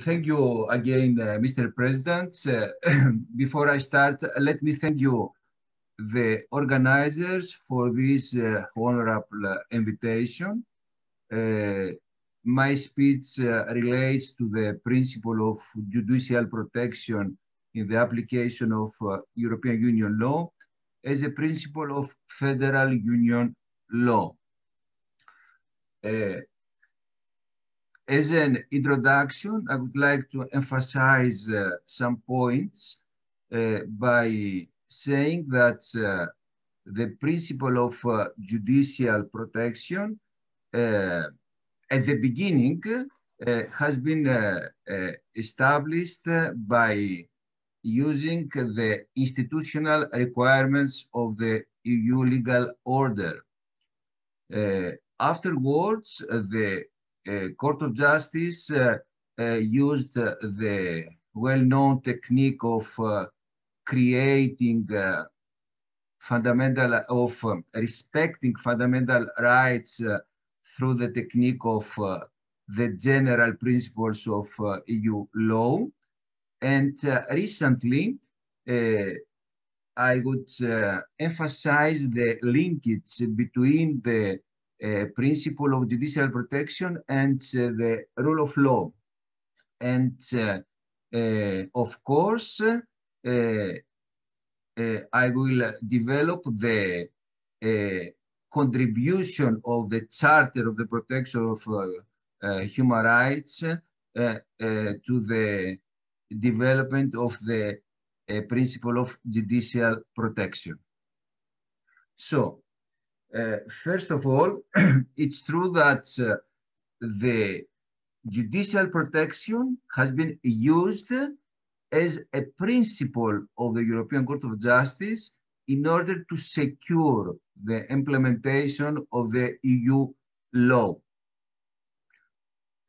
thank you again, uh, Mr. President. Uh, before I start, let me thank you, the organizers, for this uh, honorable invitation. my speech relates to the principle of judicial protection in the application of European Union law as a principle of federal union law. As an introduction, I would like to emphasize uh, some points uh, by saying that uh, the principle of uh, judicial protection uh, at the beginning uh, has been established by using the institutional requirements of the EU legal order. afterwards, the Uh, Court of Justice uh, uh, used uh, the well-known technique of uh, creating fundamental of um, respecting fundamental rights through the technique of the general principles of EU law. And recently, I would uh, emphasize the linkage between the Uh, principle of judicial protection and uh, the rule of law. And uh, uh, of course, uh, uh, I will develop the contribution of the Charter of the Protection of Human Rights to the development of the principle of judicial protection. So uh, first of all, it's true that uh, the judicial protection has been used as a principle of the European Court of Justice in order to secure the implementation of the EU law.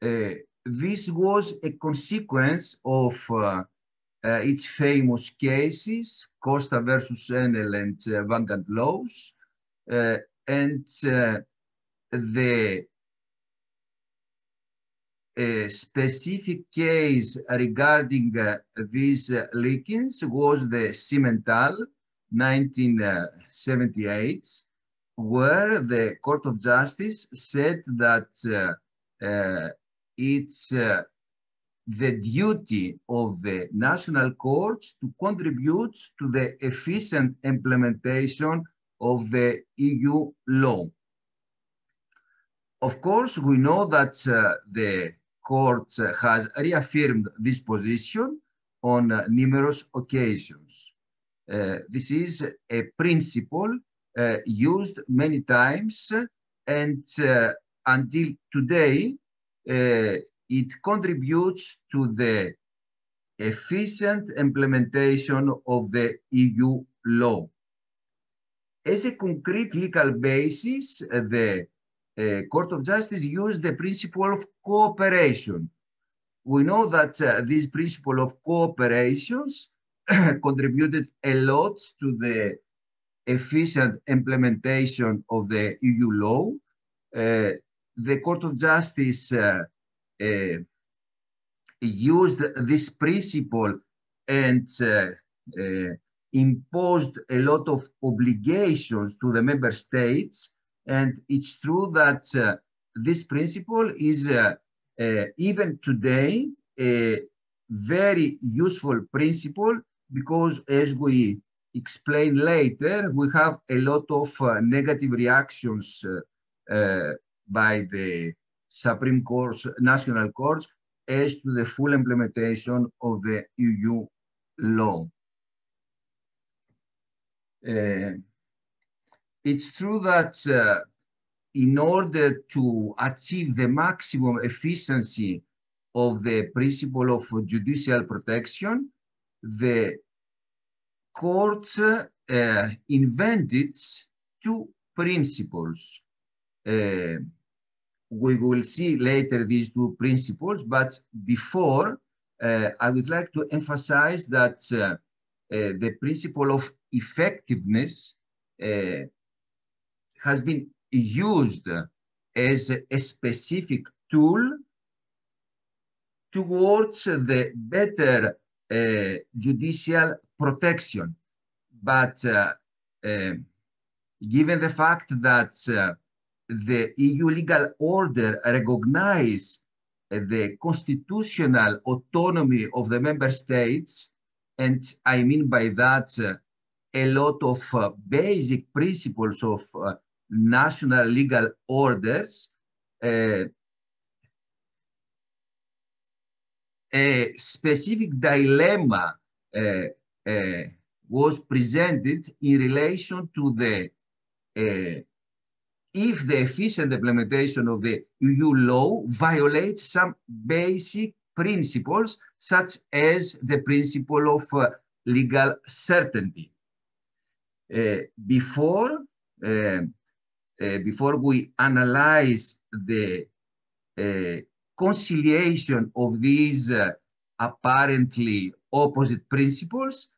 Uh, this was a consequence of uh, uh, its famous cases, Costa versus Enel and uh, Van Gend en Loos, uh, and uh, the a specific case regarding uh, these uh, leakings was the Simmenthal 1978, where the Court of Justice said that uh, uh it's uh, the duty of the national courts to contribute to the efficient implementation of the EU law. Of course, we know that uh, the court has reaffirmed this position on uh, numerous occasions. Uh, this is a principle uh, used many times and uh, until today, uh, it contributes to the efficient implementation of the EU law as a concrete legal basis, uh, the uh, Court of Justice used the principle of cooperation. We know that uh, this principle of cooperations contributed a lot to the efficient implementation of the EU law. Uh, the Court of Justice uh, uh, used this principle and imposed a lot of obligations to the member states. And it's true that uh, this principle is uh, uh, even today a very useful principle because as we explain later, we have a lot of uh, negative reactions uh, uh, by the Supreme Courts, national courts, as to the full implementation of the EU law. Uh, it's true that uh, in order to achieve the maximum efficiency of the principle of judicial protection, the court uh, invented two principles. Uh, we will see later these two principles, but before, uh, I would like to emphasize that uh, uh, the principle of effectiveness uh, has been used as a specific tool towards the better uh, judicial protection. But uh, uh, given the fact that uh, the EU legal order recognizes the constitutional autonomy of the member states, and I mean by that uh, a lot of uh, basic principles of uh, national legal orders, uh, a specific dilemma uh, uh, was presented in relation to the if the efficient implementation of the EU law violates some basic principles, such as the principle of uh, legal certainty. Uh, before, uh, uh before we analyze the conciliation of these apparently opposite principles,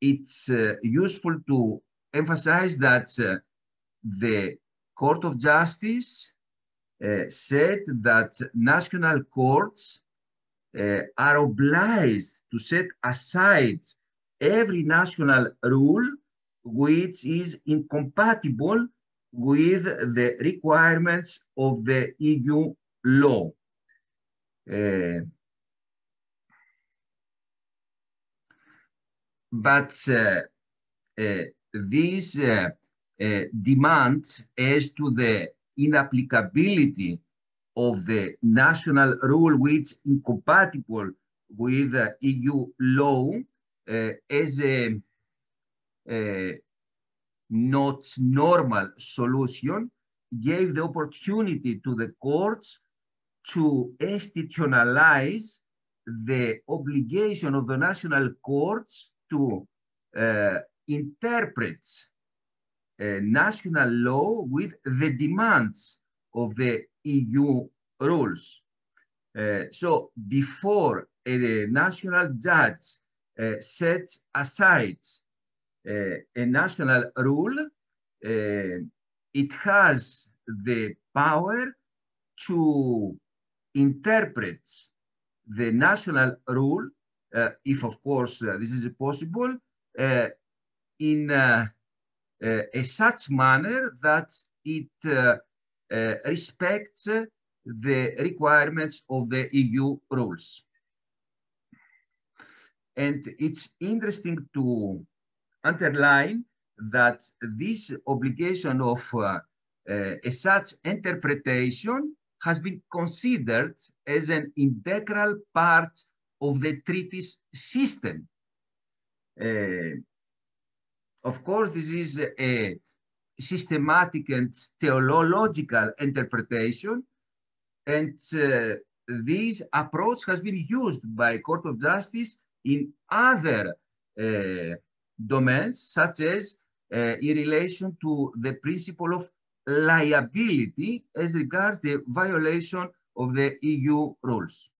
it's useful to emphasize that the Court of Justice uh, said that national courts uh, are obliged to set aside every national rule which is incompatible with the requirements of the EU law. Uh, but uh, uh, these uh, uh, demands as to the inapplicability of the national rule which is incompatible with EU law uh, as a not normal solution gave the opportunity to the courts to institutionalize the obligation of the national courts to uh, interpret national law with the demands of the EU rules. Uh, so before a national judge uh, sets aside uh, a national rule, uh, it has the power to interpret the national rule, uh, if of course uh, this is possible, in uh, a such manner that it uh, uh, respects the requirements of the EU rules. And it's interesting to underline that this obligation of uh, uh, such interpretation has been considered as an integral part of the treaty's system. Uh, of course, this is a systematic and teleological interpretation, and uh, this approach has been used by Court of Justice in other uh, domains, such as uh, in relation to the principle of liability as regards the violation of the EU rules.